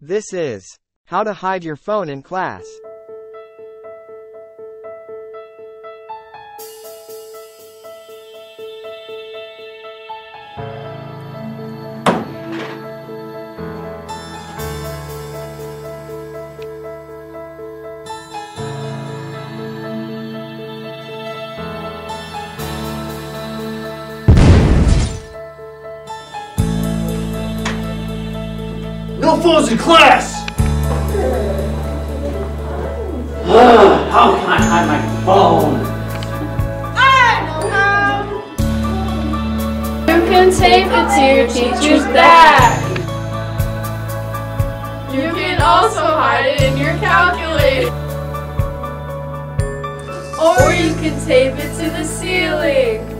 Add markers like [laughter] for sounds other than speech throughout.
This is how to hide your phone in class. No phones in class! Ugh, How can I hide my phone? I know how! You can tape it to your teacher's back. You can also hide it in your calculator. Or you can tape it to the ceiling.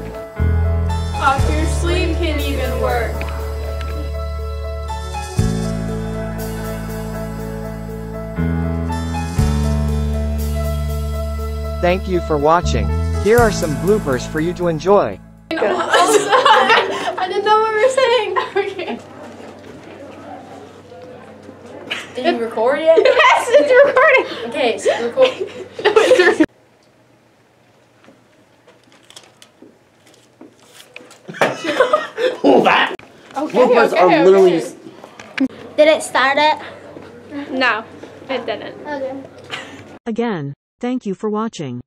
Thank you for watching. Here are some bloopers for you to enjoy. [laughs] I didn't know what we were saying. [laughs] Okay. Did you record yet? [laughs] Yes, it's recording. Okay, so record. No, it's. Oh, that! Okay, Bloopers okay, are okay. literally. Did it start it? No, it didn't. Okay. Again, thank you for watching.